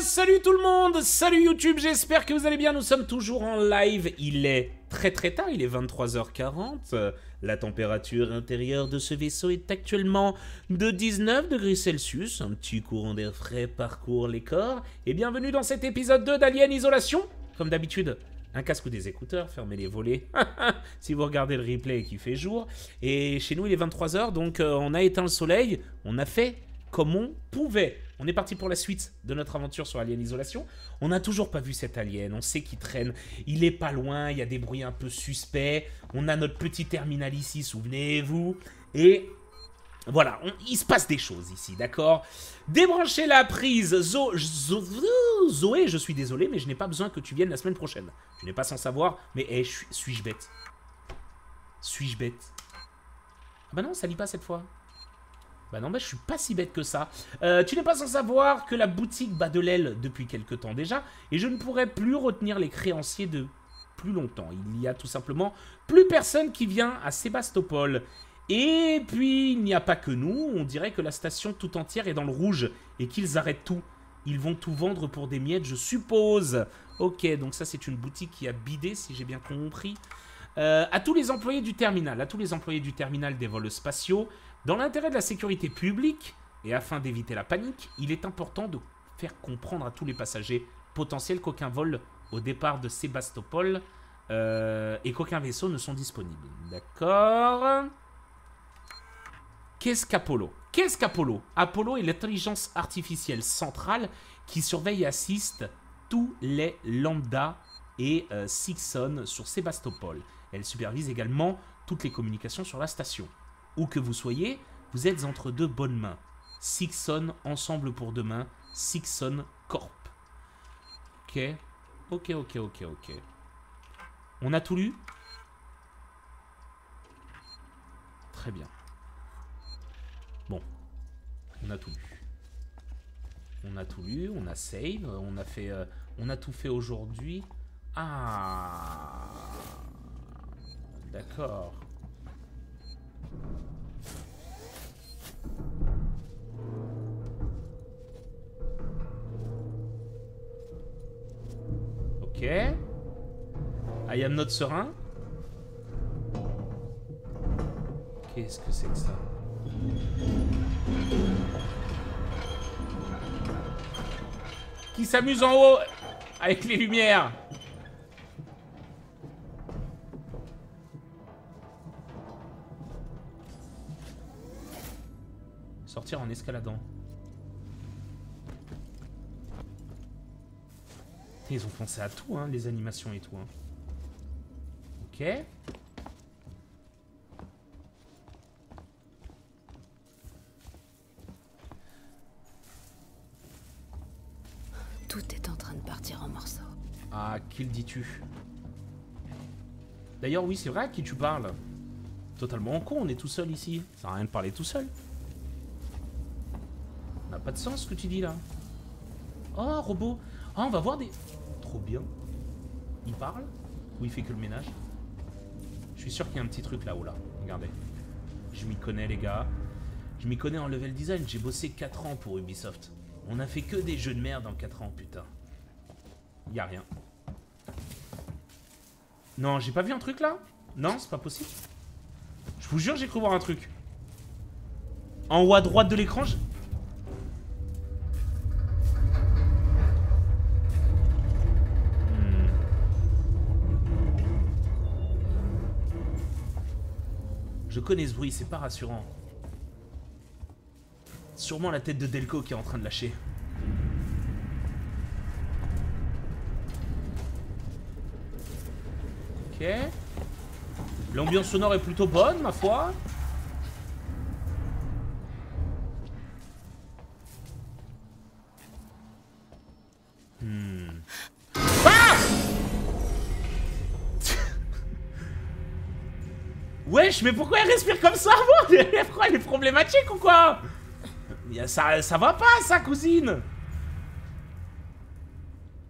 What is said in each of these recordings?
salut tout le monde, salut YouTube, j'espère que vous allez bien, nous sommes toujours en live, il est très très tard, il est 23h40, la température intérieure de ce vaisseau est actuellement de 19 degrés Celsius, un petit courant d'air frais parcourt les corps, et bienvenue dans cet épisode 2 d'Alien Isolation, comme d'habitude, un casque ou des écouteurs, fermez les volets. Si vous regardez le replay qui fait jour, et chez nous il est 23h, donc euh, on a éteint le soleil, on a fait comme on pouvait. On est parti pour la suite de notre aventure sur Alien Isolation. On n'a toujours pas vu cet alien, on sait qu'il traîne, il est pas loin, il y a des bruits un peu suspects. On a notre petit terminal ici, souvenez-vous. Et voilà, il se passe des choses ici, d'accord? Débranchez la prise, Zo, Zoé, je suis désolé, mais je n'ai pas besoin que tu viennes la semaine prochaine. Tu n'es pas sans savoir, mais eh, suis-je bête? Suis-je bête? Ah bah non, ça lit pas cette fois. Bah non, bah je suis pas si bête que ça. Euh, tu n'es pas sans savoir que la boutique bat de l'aile depuis quelque temps déjà, et je ne pourrais plus retenir les créanciers de plus longtemps. Il y a tout simplement plus personne qui vient à Sébastopol. Et puis, il n'y a pas que nous, on dirait que la station tout entière est dans le rouge, et qu'ils arrêtent tout. Ils vont tout vendre pour des miettes, je suppose. Ok, donc ça c'est une boutique qui a bidé, si j'ai bien compris. Euh, à tous les employés du terminal, à tous les employés du terminal des vols spatiaux, dans l'intérêt de la sécurité publique, et afin d'éviter la panique, il est important de faire comprendre à tous les passagers potentiels qu'aucun vol au départ de Sébastopol euh, et qu'aucun vaisseau ne sont disponibles. D'accord? Qu'est-ce qu'Apollo? Qu'est-ce qu'Apollo? Apollo est l'intelligence artificielle centrale qui surveille et assiste tous les lambda et euh, Sixon sur Sébastopol. Elle supervise également toutes les communications sur la station. Où que vous soyez, vous êtes entre deux bonnes mains. Sixon Ensemble pour demain, Sixon Corp. Ok, ok, ok, ok, ok. On a tout lu? Très bien. Bon, on a tout lu. On a tout lu, on a save, on a fait, euh, on a tout fait aujourd'hui. Ah, d'accord. Ok. I serein. Qu'est-ce que c'est que ça? Qui s'amuse en haut avec les lumières? Sortir en escaladant. Ils ont pensé à tout, hein, les animations et tout. Hein. Ok. Tout est en train de partir en morceaux. Ah, qui le dis-tu? D'ailleurs, oui, c'est vrai à qui tu parles. Totalement con, on est tout seul ici. Ça sert à rien de parler tout seul. Ça n'a pas de sens ce que tu dis là. Oh, robot. Oh, on va voir des... Trop bien. Il parle Ou il fait que le ménage? Je suis sûr qu'il y a un petit truc là-haut là. Regardez. Je m'y connais les gars. Je m'y connais en level design. J'ai bossé 4 ans pour Ubisoft. On a fait que des jeux de merde en 4 ans, putain. Y a rien. Non, j'ai pas vu un truc là? Non, c'est pas possible. Je vous jure, j'ai cru voir un truc. En haut à droite de l'écran, je... connais ce bruit, c'est pas rassurant. Sûrement la tête de Delco qui est en train de lâcher. Ok. L'ambiance sonore est plutôt bonne, ma foi. Mais pourquoi elle respire comme ça, moi elle est problématique ou quoi ça, ça va pas, ça, cousine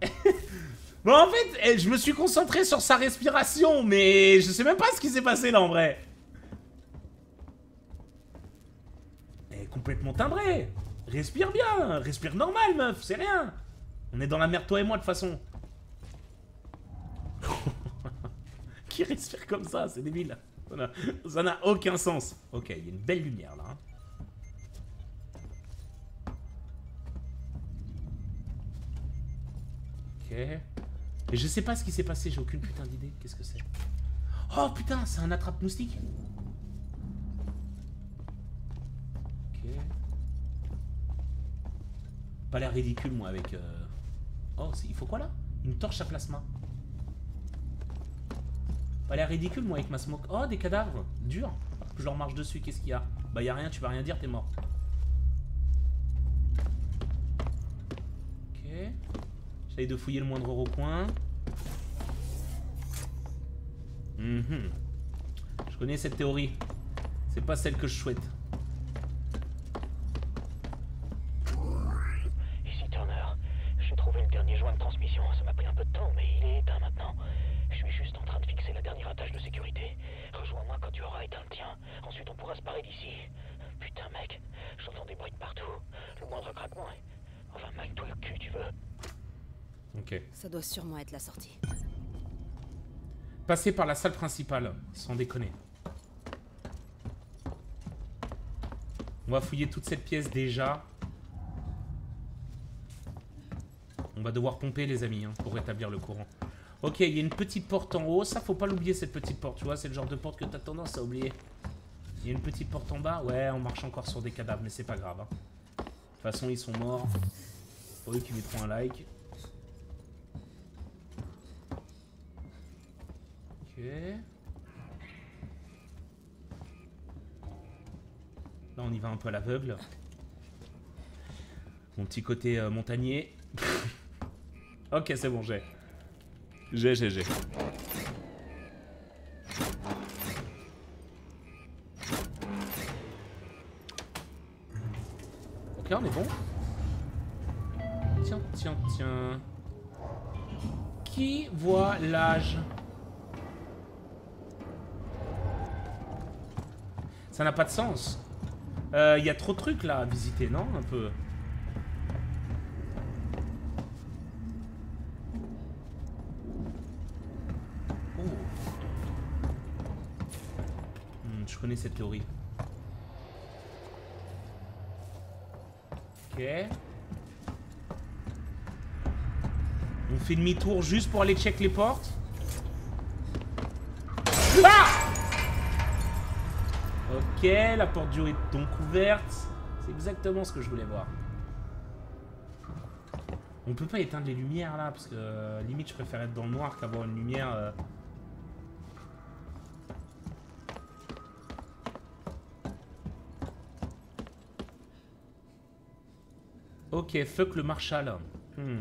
Bon, en fait, eh, je me suis concentré sur sa respiration, mais je sais même pas ce qui s'est passé là en vrai. Elle est complètement timbrée. Respire bien, respire normal, meuf, c'est rien. On est dans la merde, toi et moi, de toute façon. Qui respire comme ça C'est débile. Ça n'a aucun sens. Ok, il y a une belle lumière, là. Hein. Ok. Et je sais pas ce qui s'est passé, j'ai aucune putain d'idée. Qu'est-ce que c'est? Oh putain, c'est un attrape-moustique Ok. Pas l'air ridicule, moi, avec... Euh... Oh, il faut quoi, là? Une torche à plasma. Pas l'air ridicule, moi, avec ma smoke. Oh, des cadavres Dur Je leur marche dessus, qu'est-ce qu'il y a Bah, y a rien, tu vas rien dire, t'es mort. Ok. J'essaye de fouiller le moindre recoin. Mhm. Je connais cette théorie. C'est pas celle que je souhaite. Ici Turner. J'ai trouvé le dernier joint de transmission. Ça m'a pris un peu de temps, mais il est éteint maintenant. Je suis juste en train de fixer la dernière attache de sécurité. Rejoins-moi quand tu auras éteint le tien. Ensuite, on pourra se parer d'ici. Putain, mec, j'entends des bruits de partout. Le moindre craquement. Enfin, mec, toi le cul, tu veux. Ok. Ça doit Passer par la salle principale, sans déconner. On va fouiller toute cette pièce déjà. On va devoir pomper les amis hein, pour rétablir le courant. Ok, il y a une petite porte en haut. Ça, faut pas l'oublier cette petite porte. Tu vois, c'est le genre de porte que t'as tendance à oublier. Il y a une petite porte en bas. Ouais, on marche encore sur des cadavres, mais c'est pas grave. hein. De toute façon, ils sont morts. Pour eux qui mettront un like. Là, on y va un peu à l'aveugle. Mon petit côté euh, montagnier. ok, c'est bon, j'ai. J'ai, j'ai, j'ai. Ok, on est bon. Tiens, tiens, tiens. Qui voit l'âge? Ça n'a pas de sens. Il y a trop de trucs là à visiter, non Un peu? Oh. Hmm, je connais cette théorie. Ok. On fait demi-tour juste pour aller check les portes. Ah Ok, la porte du est donc ouverte. C'est exactement ce que je voulais voir. On peut pas éteindre les lumières là, parce que euh, limite je préfère être dans le noir qu'avoir une lumière. euh. Ok, fuck le Marshall. Hmm.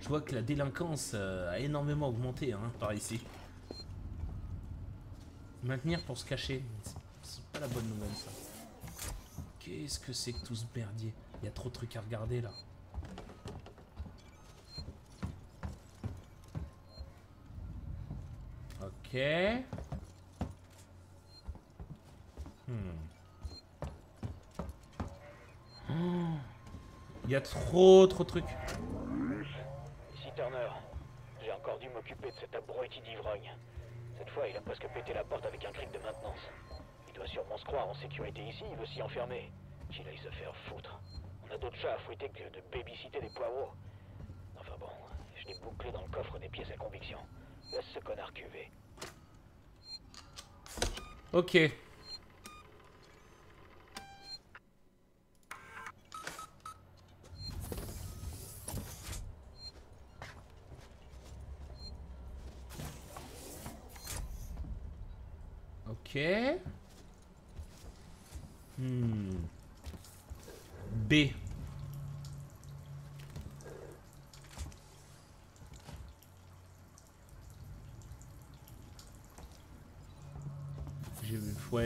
Je vois que la délinquance euh, a énormément augmenté hein, par ici. Maintenir pour se cacher. C'est- pas la bonne nouvelle ça. Qu'est-ce que c'est que tout ce merdier? Il y a trop de trucs à regarder là. Ok. Hmm. Il y a trop trop de trucs. Ici Turner. J'ai encore dû m'occuper de cet abruti d'ivrogne. Cette fois, il a presque pété la porte avec un cric de maintenance. Il doit sûrement se croire en sécurité ici, il veut s'y enfermer. Qu'il aille se faire foutre. On a d'autres chats à fouetter que de babysitter des poireaux. Enfin bon, je l'ai bouclé dans le coffre des pièces à conviction. Laisse ce connard cuver. Ok. Ok. Hmm. B.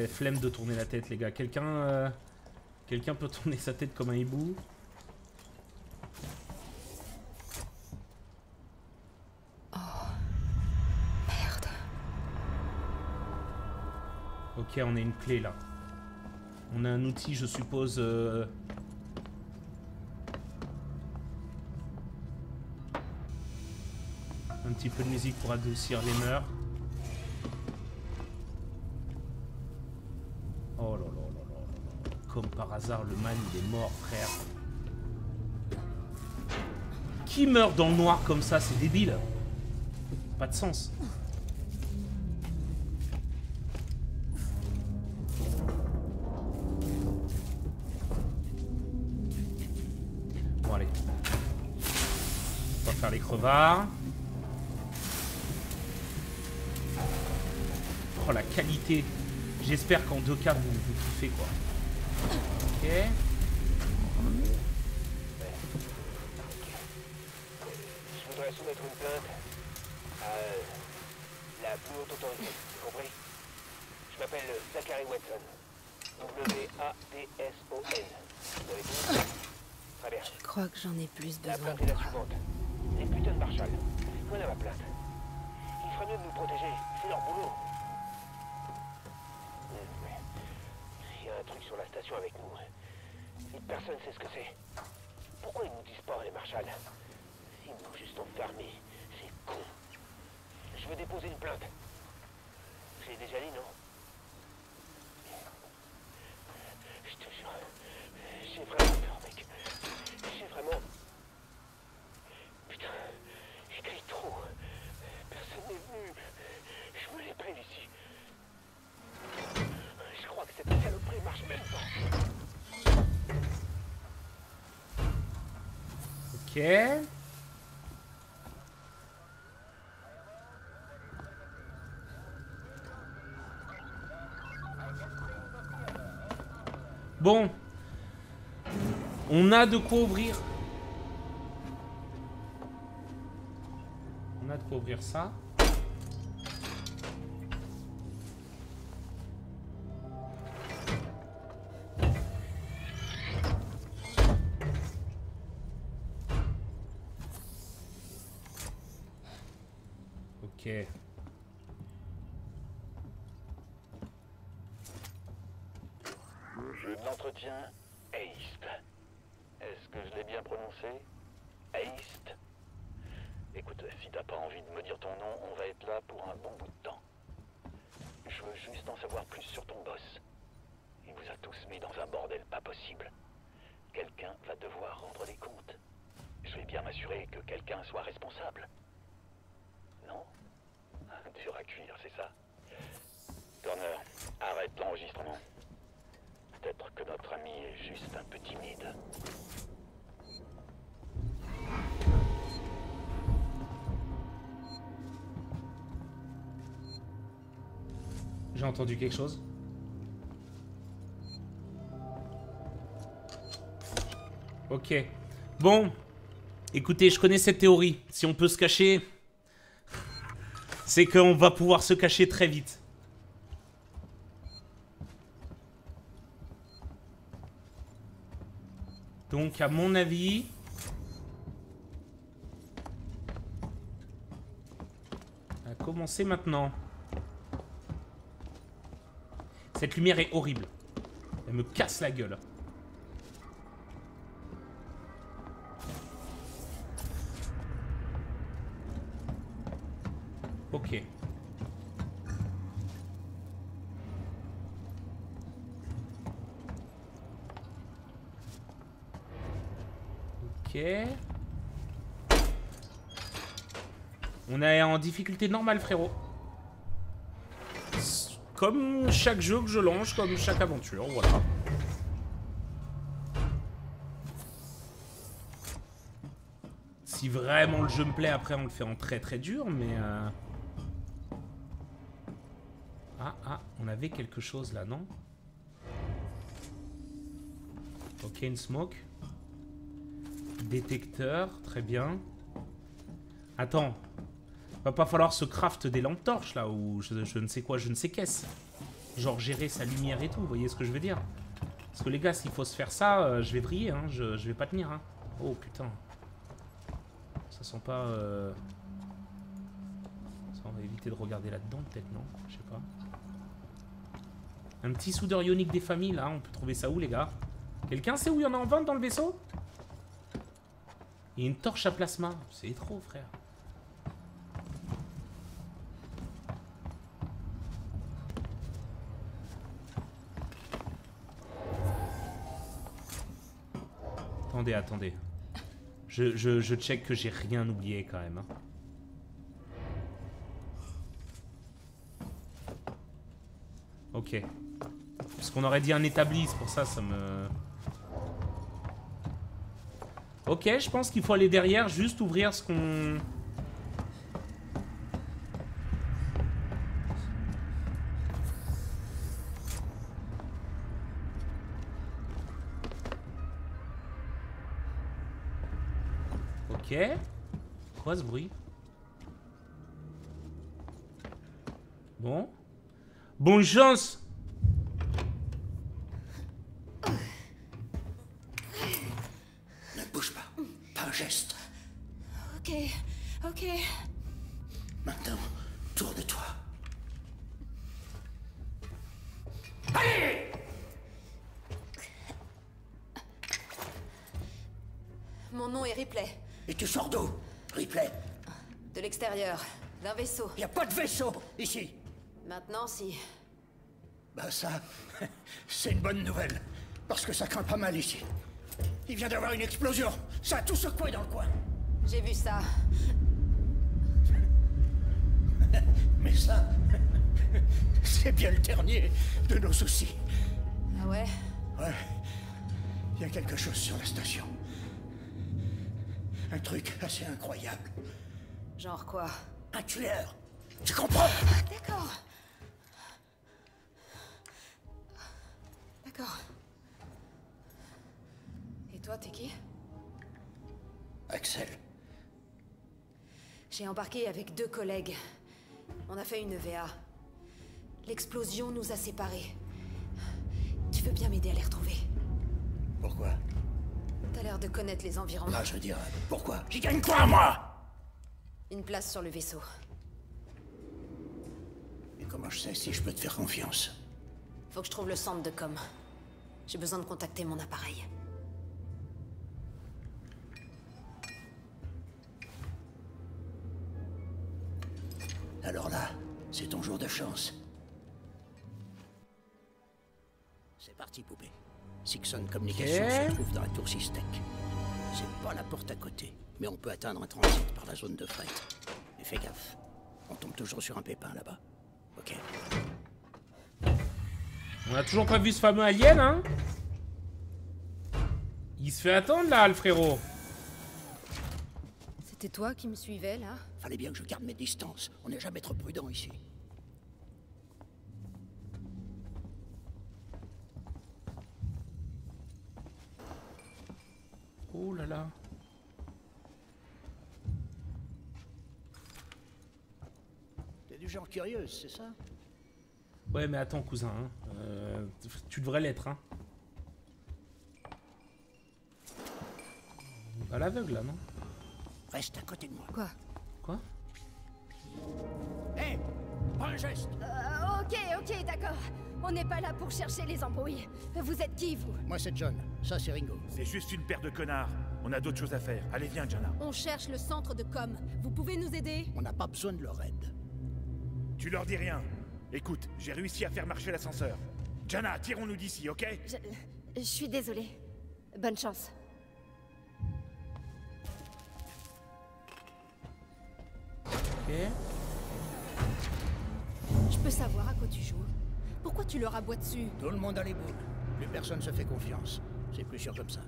Flemme de tourner la tête, les gars. Quelqu'un euh, quelqu'un peut tourner sa tête comme un hibou? Ok, on a une clé là. On a un outil, je suppose. Euh, un petit peu de musique pour adoucir les mœurs. Oh là là là là là. Comme par hasard, le man il est mort, frère. Qui meurt dans le noir comme ça? C'est débile. Pas de sens. Faire les crevards. Oh la qualité. J'espère qu'en 2K vous, vous kiffez quoi. Ok. Je voudrais soumettre une plainte à euh, la plus haute autorité, vous comprenez Je m'appelle Zachary Watson. W-A-T-S-O-N. Vous avez tout? Très bien. Je crois que j'en ai plus La besoin plainte que est la toi. suivante. Les putains de marshals. Voilà ma plainte. Il ferait mieux de nous protéger. C'est leur boulot. Il y a un truc sur la station avec nous. Et personne sait ce que c'est. Pourquoi ils nous disent pas, les marshals? Ils nous ont juste enfermés. C'est con. Je veux déposer une plainte. J'ai déjà dit, non? Je te jure. J'ai vraiment peur, mec. J'ai vraiment... Putain, je crie trop. Personne n'est venu. Je me les pèle ici. Je crois que cette saloperie marche même pas. Bon. On a de quoi ouvrir. On a de quoi ouvrir ça. Savoir plus sur ton boss. Il vous a tous mis dans un bordel pas possible. Quelqu'un va devoir rendre des comptes. Je vais bien m'assurer que quelqu'un soit responsable. Non? Dur à cuire, c'est ça Turner, arrête l'enregistrement. Peut-être que notre ami est juste un peu timide. J'ai entendu quelque chose. Ok. Bon. Écoutez, je connais cette théorie. Si on peut se cacher, c'est qu'on va pouvoir se cacher très vite. Donc, à mon avis... À commencer maintenant. Cette lumière est horrible. Elle me casse la gueule. Ok. Ok. On est en difficulté normale, frérot. Comme chaque jeu que je lance, comme chaque aventure, voilà. Si vraiment le jeu me plaît, après on le fait en très très dur, mais... euh, Ah, ah, on avait quelque chose là, non? Ok, une smoke. Détecteur, très bien. Attends. Va pas falloir se craft des lampes torches là, ou je, ne sais quoi, je ne sais qu'est-ce. Genre gérer sa lumière et tout, vous voyez ce que je veux dire Parce que les gars, s'il faut se faire ça, euh, je vais vriller, hein, je, je vais pas tenir. Hein. Oh putain. Ça sent pas... euh, Ça, on va éviter de regarder là-dedans peut-être, non? Je sais pas. Un petit soudeur ionique des familles là, on peut trouver ça où les gars? Quelqu'un sait où il y en a en vente dans le vaisseau? Il y a une torche à plasma. C'est trop frère. Attendez, attendez. Je, je, je check que j'ai rien oublié quand même. hein. Ok. Parce qu'on aurait dit un établi, c'est pour ça, ça me... Ok, je pense qu'il faut aller derrière, juste ouvrir ce qu'on... Quoi ce bruit? Bon. Bonne chance Ne bouge pas. Pas un geste. Ok, ok. Maintenant, l'extérieur, d'un vaisseau. Y a pas de vaisseau ici. Maintenant, si. Bah ça, c'est une bonne nouvelle. Parce que ça craint pas mal ici. Il vient d'avoir une explosion. Ça a tout secoué dans le coin. J'ai vu ça. Mais ça, c'est bien le dernier de nos soucis. Ah ouais? Ouais. Il y a quelque chose sur la station. Un truc assez incroyable. Genre quoi? Un tueur. Tu comprends? D'accord. D'accord. Et toi, t'es qui? Axel. J'ai embarqué avec deux collègues. On a fait une VA. L'explosion nous a séparés. Tu veux bien m'aider à les retrouver? Pourquoi? T'as l'air de connaître les environs. Ah, je veux dire, pourquoi? J'y gagne quoi, moi? Une place sur le vaisseau. Et comment je sais si je peux te faire confiance? Faut que je trouve le centre de com. J'ai besoin de contacter mon appareil. Alors là, c'est ton jour de chance. C'est parti, poupée. Sixon Communication se trouve dans la tour Systec. C'est pas la porte à côté, mais on peut atteindre un transit par la zone de fret. Mais fais gaffe, on tombe toujours sur un pépin là-bas. Ok. On a toujours pas vu ce fameux alien, hein? Il se fait attendre, là, le frérot. C'était toi qui me suivais, là? Fallait bien que je garde mes distances. On n'est jamais trop prudent ici. Oh là là. T'es du genre curieuse, c'est ça? Ouais, mais attends, cousin. hein. Euh, tu devrais l'être, hein. À l'aveugle, là, non? Reste à côté de moi. Quoi? Quoi? Hé Pas un geste Euh, ok, ok, d'accord. On n'est pas là pour chercher les embrouilles. Vous êtes qui, vous? Moi, c'est John. Ça, c'est Ringo. C'est juste une paire de connards. On a d'autres choses à faire. Allez, viens, Jana. On cherche le centre de com. Vous pouvez nous aider? On n'a pas besoin de leur aide. Tu leur dis rien. Écoute, j'ai réussi à faire marcher l'ascenseur. Jana, tirons-nous d'ici, ok? Je... Je suis désolée. Bonne chance. Ok. Je peux savoir à quoi tu joues? Pourquoi tu leur aboies dessus? Tout le monde a les boules. Plus personne se fait confiance. C'est plus sûr comme ça.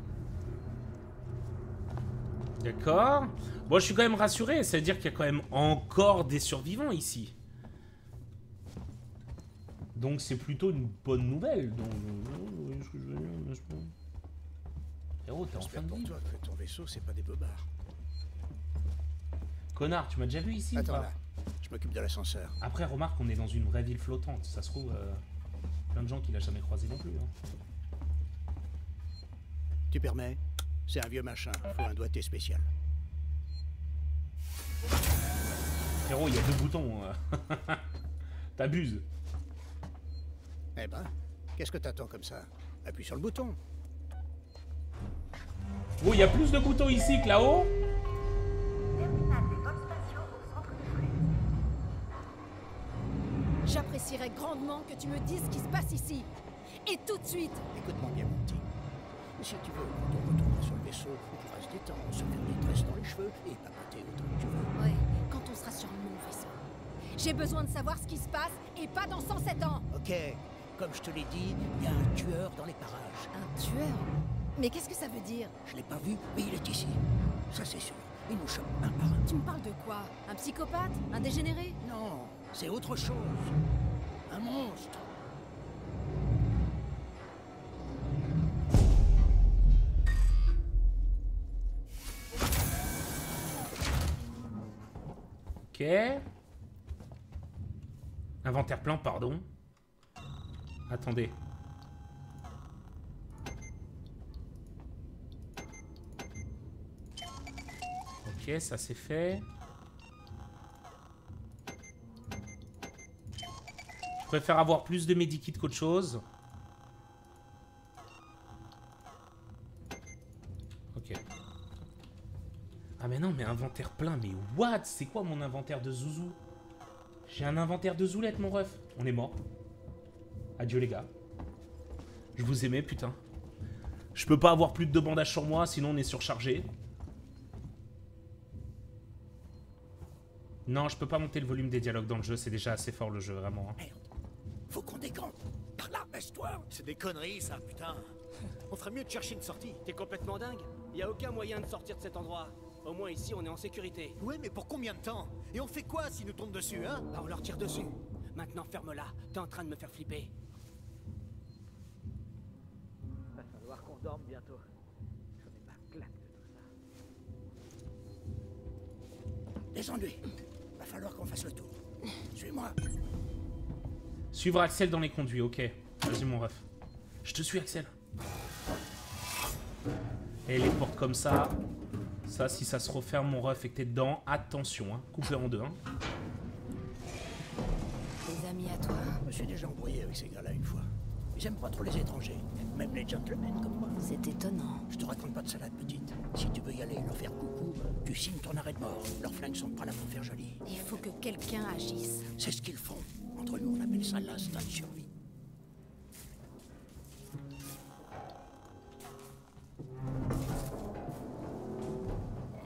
D'accord. Bon, je suis quand même rassuré. Ça veut dire qu'il y a quand même encore des survivants ici. Donc c'est plutôt une bonne nouvelle. Donc, euh, vous voyez ce que je veux dire, n'est-ce pas? Héros, t'es en fin de vie. toi que ton vaisseau, c'est pas des bobards. Connard, tu m'as déjà vu ici ou Attends pas? là. Je m'occupe de l'ascenseur. Après, remarque, on est dans une vraie ville flottante. Ça se trouve, euh, plein de gens qui l'a jamais croisé non plus. hein. Tu permets? C'est un vieux machin. Faut un doigté spécial. Frérot, il y a deux boutons. euh. T'abuses. Eh ben, qu'est-ce que t'attends comme ça? Appuie sur le bouton. Oh, il y a plus de boutons ici que là-haut. J'apprécierais grandement que tu me dises ce qui se passe ici. Et tout de suite Écoute-moi bien, mon petit. Si tu veux, quand on retournera sur le vaisseau, on pourra se détendre, se faire des tresses dans les cheveux et papoter autant que tu veux. Ouais, quand on sera sur mon vaisseau. J'ai besoin de savoir ce qui se passe et pas dans 107 ans. Ok, comme je te l'ai dit, il y a un tueur dans les parages. Un tueur? Mais qu'est-ce que ça veut dire? Je l'ai pas vu, mais il est ici. Ça c'est sûr. Il nous chope un par un. Tu me parles de quoi? Un psychopathe? Un dégénéré? Non, c'est autre chose. Monstre. Ok. Inventaire plein, pardon. Attendez. Ok, ça c'est fait. Préfère avoir plus de medikits qu'autre chose. Ok. Ah mais non, mais inventaire plein, mais what? C'est quoi mon inventaire de zouzou? J'ai un inventaire de zoulette, mon ref. On est mort. Adieu les gars. Je vous aimais, putain. Je peux pas avoir plus de deux bandages sur moi, sinon on est surchargé. Non, je peux pas monter le volume des dialogues dans le jeu, c'est déjà assez fort le jeu, vraiment. hein. Faut qu'on décampe. Par là, baisse-toi. C'est des conneries, ça, putain. On ferait mieux de chercher une sortie. T'es complètement dingue Y a aucun moyen de sortir de cet endroit. Au moins ici, on est en sécurité. Ouais, mais pour combien de temps? Et on fait quoi s'ils nous tombent dessus, hein? Bah, on leur tire dessus. Maintenant, ferme-la. T'es en train de me faire flipper. Va falloir qu'on dorme bientôt. J'en ai pas claque de tout ça. Descends-lui. Va falloir qu'on fasse le tour. Suis-moi. Suivre Axel dans les conduits, ok. Vas-y mon ref. Je te suis Axel. Et les portes comme ça. Ça, si ça se referme mon ref et que t'es dedans, attention, hein. Coupé en deux, hein. Des amis à toi Je me suis déjà embrouillé avec ces gars-là une fois. J'aime pas trop les étrangers, même les gentlemen comme moi. C'est étonnant. Je te raconte pas de salade, petite. Si tu veux y aller et leur faire coucou, tu signes ton arrêt de mort. Leurs flingues sont pas là pour faire joli. Il faut que quelqu'un agisse. C'est ce qu'ils font. Entre nous, on appelle ça l'instinct de survie.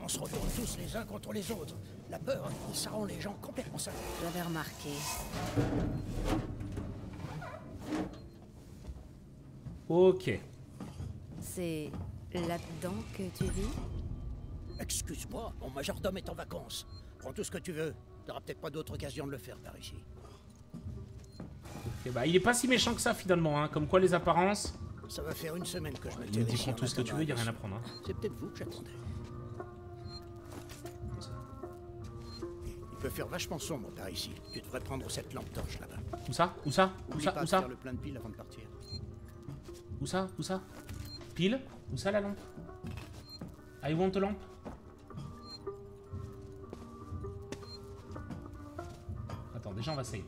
On se retourne tous les uns contre les autres. La peur, ça rend les gens complètement salades. J'avais remarqué. Ok. C'est là-dedans que tu vis? Excuse-moi, mon majordome est en vacances. Prends tout ce que tu veux. T'auras peut-être pas d'autre occasion de le faire par ici. Ok, bah, il est pas si méchant que ça finalement, hein. Comme quoi les apparences. Ça va faire une semaine que je me Il me tout ce que tu veux, y a rien à prendre, hein. C'est peut-être vous que j'attendais. Il peut faire vachement sombre par ici. Tu devrais prendre cette lampe torche là-bas. Où ça? Où ça? Où ça? Où ça? faire le plein de piles avant de partir. Où ça? Où ça? Pile? Où ça la lampe? I want a lampe Attends, déjà on va save.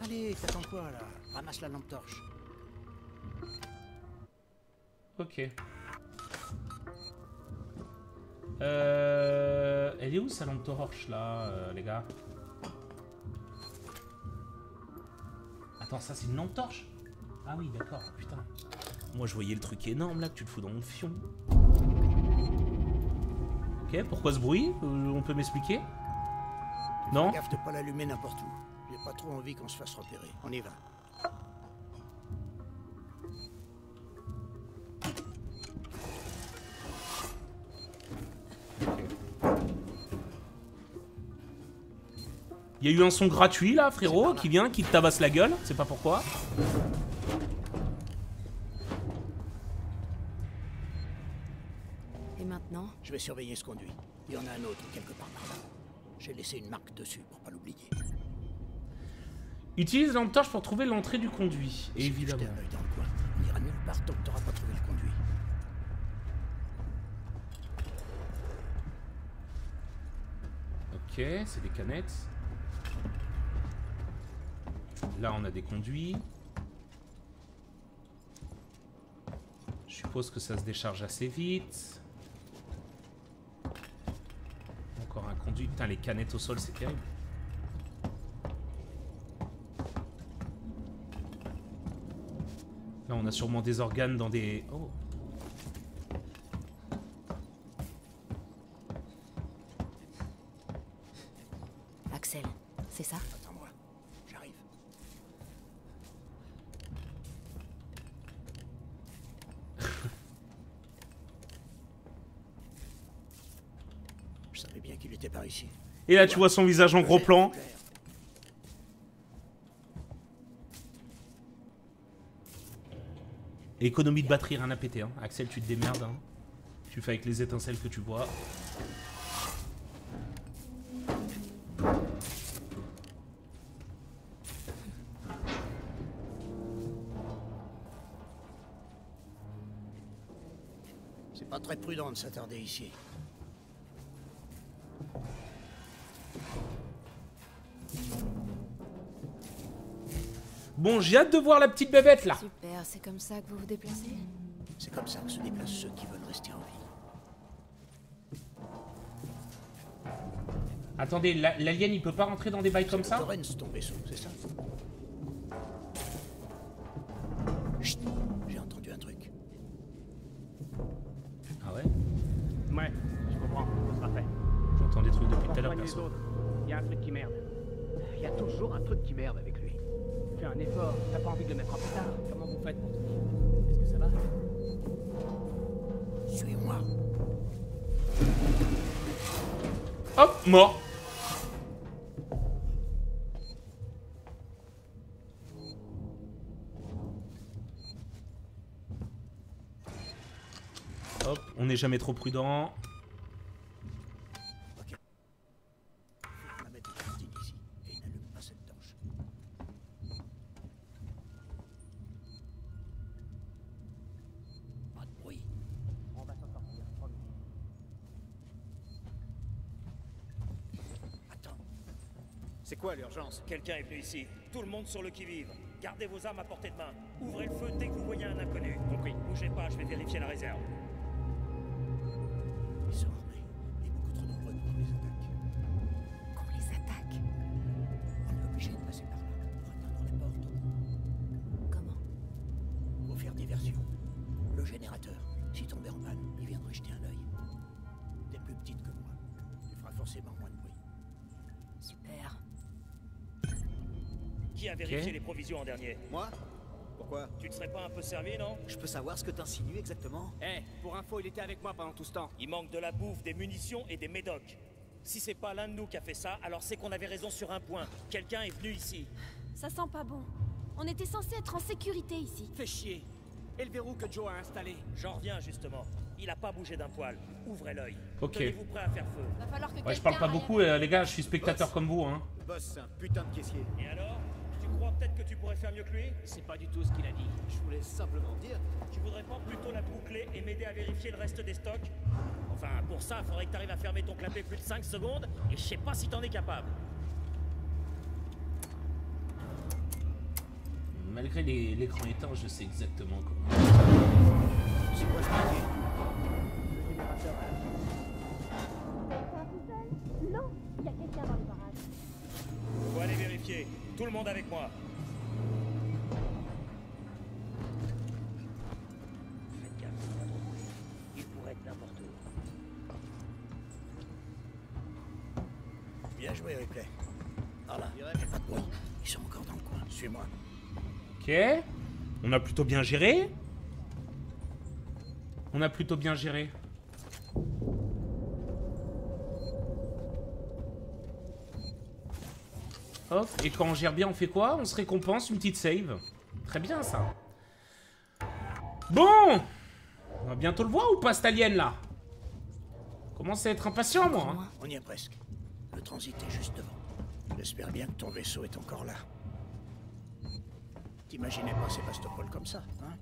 Allez, t'attends quoi là? Ramasse la lampe torche. Ok. Euh... Elle est où sa lampe torche là, euh, les gars? Attends, ça c'est une lampe torche? Ah oui, d'accord, putain. Moi je voyais le truc énorme là que tu te fous dans mon fion. Ok, pourquoi ce bruit? Euh, On peut m'expliquer? Non Fais gaffe de pas l'allumer n'importe où. J'ai pas trop envie qu'on se fasse repérer. On y va. Il y a eu un son gratuit là, frérot, qui vient, qui te tabasse la gueule, c'est pas pourquoi. Et maintenant Je vais surveiller ce conduit. Il y en a un autre quelque part par là. J'ai laissé une marque dessus pour pas l'oublier. Utilise la lampe torche pour trouver l'entrée du conduit, Si évidemment. jetais un œil dans le coin, on ira nulle part tant que t'auras pas trouvé le conduit. Ok, c'est des canettes. Là, on a des conduits. Je suppose que ça se décharge assez vite. Encore un conduit. Putain, les canettes au sol, c'est terrible. Là, on a sûrement des organes dans des... Oh Et là, tu vois son visage en gros plan. Économie de batterie, rien à péter. Hein. Axel, tu te démerdes. hein. Tu fais avec les étincelles que tu vois. C'est pas très prudent de s'attarder ici. Bon, j'ai hâte de voir la petite bébête là. Super, c'est comme ça que vous vous déplacez C'est comme ça que se déplacent ceux qui veulent rester en vie. Attendez, la- l'alien il peut pas rentrer dans des bails comme ça ton vaisseau, c'est ça Chut, j'ai entendu un truc. Ah ouais Ouais, je comprends, ce sera fait. J'entends des trucs depuis tout à l'heure. Il y a un truc qui merde. Il y a toujours un truc qui merde avec lui. Fais un effort, t'as pas envie de le mettre en plus tard. Comment vous faites pour tenir Est-ce que ça va? Suis-moi. Hop, mort. Hop, on n'est jamais trop prudent. Ok. On va mettre une cantine ici et n'allume pas cette torche. Pas de bruit. On va s'en sortir, promis. Attends. Quelqu'un est venu ici. Tout le monde sur le qui-vive. Gardez vos armes à portée de main. Ouvrez le feu dès que vous voyez un inconnu. Compris. Bougez pas, je vais vérifier la réserve. Qui a vérifié Ok. les provisions en dernier Moi? Pourquoi? Tu te serais pas un peu servi, non? Je peux savoir ce que t'insinues exactement? Eh, pour info, il était avec moi pendant tout ce temps. Il manque de la bouffe, des munitions et des médocs. Si c'est pas l'un de nous qui a fait ça, alors c'est qu'on avait raison sur un point. Quelqu'un est venu ici. Ça sent pas bon. On était censé être en sécurité ici. Fais chier. Et le verrou que Joe a installé J'en reviens justement. Il a pas bougé d'un poil. Ouvrez l'œil. Ok. Tenez-vous prêt à faire feu. Va falloir que Ouais, je parle pas beaucoup, euh, les gars, je suis spectateur comme vous. Hein. Le boss, c'est un putain de caissier. Et alors? Peut-être que tu pourrais faire mieux que lui C'est pas du tout ce qu'il a dit. Je voulais simplement dire. Tu voudrais pas plutôt la boucler et m'aider à vérifier le reste des stocks? Enfin, pour ça, faudrait que t'arrives à fermer ton clapet plus de 5 secondes, et je sais pas si t'en es capable. Malgré l'écran éteint, je sais exactement comment. C'est quoi ce papier? Non, il y a quelqu'un dans le barrage. Faut aller vérifier. Tout le monde avec moi. On a plutôt bien géré. On a plutôt bien géré. Hop, et quand on gère bien, on fait quoi? On se récompense, une petite save. Très bien, ça. Bon On va bientôt le voir ou pas, cet alien, là? Commence à être impatient, moi. hein. On y est presque. Le transit est juste devant. J'espère bien que ton vaisseau est encore là. T'imaginais pas Sébastopol comme ça, hein?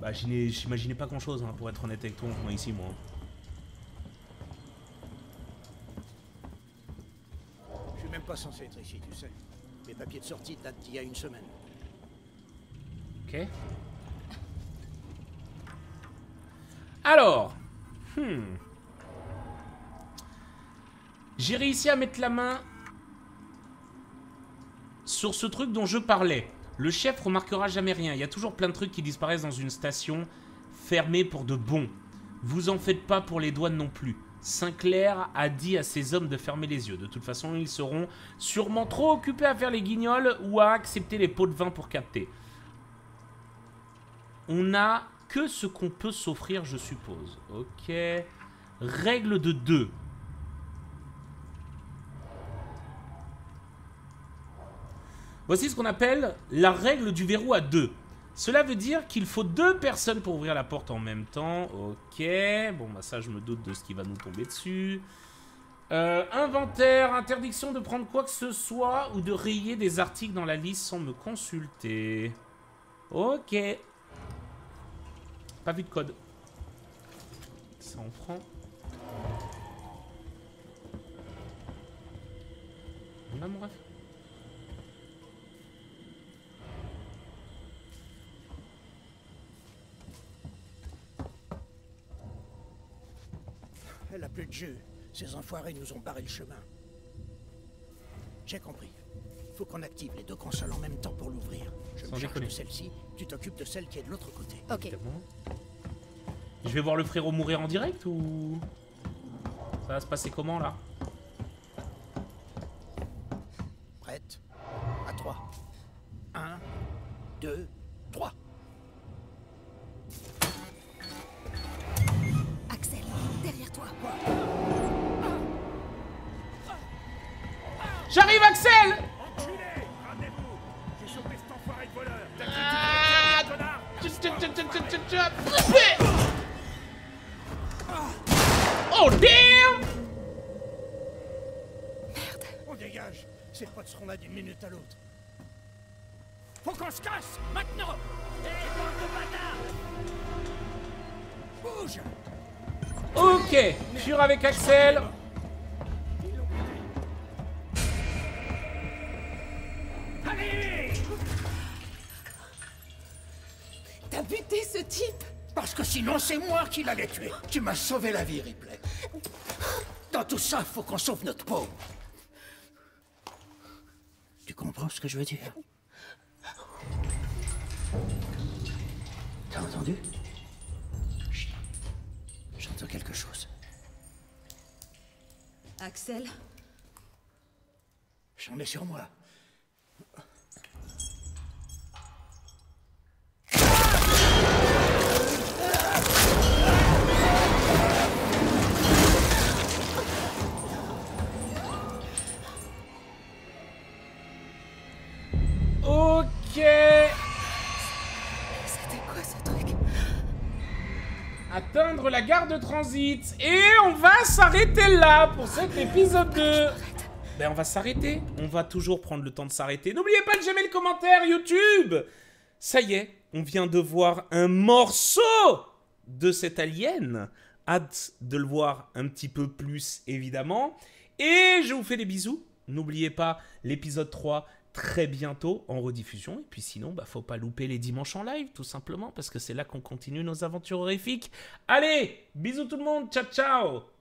Bah, j'imaginais pas grand-chose, hein, pour être honnête avec toi, moi, ici, moi. Je suis même pas censé être ici, tu sais. Mes papiers de sortie datent d'il y a une semaine. Ok. Alors. Hmm. J'ai réussi à mettre la main sur ce truc dont je parlais. Le chef remarquera jamais rien. Il y a toujours plein de trucs qui disparaissent dans une station fermée pour de bon. Vous en faites pas pour les douanes non plus. Sinclair a dit à ses hommes de fermer les yeux. De toute façon, ils seront sûrement trop occupés à faire les guignols ou à accepter les pots de vin pour capter. On n'a que ce qu'on peut s'offrir, je suppose. Ok. Règle de 2. Voici ce qu'on appelle la règle du verrou à deux. Cela veut dire qu'il faut deux personnes pour ouvrir la porte en même temps. Ok, bon bah ça je me doute de ce qui va nous tomber dessus. Euh, inventaire, interdiction de prendre quoi que ce soit ou de rayer des articles dans la liste sans me consulter. Ok. Pas vu de code. Ça en prend. On a mon ref. Ces enfoirés nous ont barré le chemin. J'ai compris. Faut qu'on active les deux consoles en même temps pour l'ouvrir. Je Sans me charge de celle-ci, tu t'occupes de celle qui est de l'autre côté. Ok. Évidemment. Je vais voir le frérot mourir en direct ou... Ça va se passer comment là? Prête? À trois. Un, deux, trois. Axel, derrière toi. Tch, tch. Oh damn On dégage. Ces potes seront là d'une minute à l'autre. Faut qu'on se casse Maintenant Bouge Ok, fuir avec Axel. Type Parce que sinon, c'est moi qui l'allais tuer. Tu m'as sauvé la vie, Ripley. Dans tout ça, faut qu'on sauve notre peau. Tu comprends ce que je veux dire? T'as entendu? J'entends quelque chose. Axel? J'en ai sur moi. Gare de transit. Et on va s'arrêter là pour cet épisode 2. Ben on va s'arrêter. On va toujours prendre le temps de s'arrêter. N'oubliez pas de j'aimer le commentaire YouTube. Ça y est, on vient de voir un morceau de cet alien. Hâte de le voir un petit peu plus évidemment. Et je vous fais des bisous. N'oubliez pas l'épisode 3 très bientôt en rediffusion. Et puis sinon, bah, faut pas louper les dimanches en live, tout simplement, parce que c'est là qu'on continue nos aventures horrifiques. Allez, bisous tout le monde, ciao ciao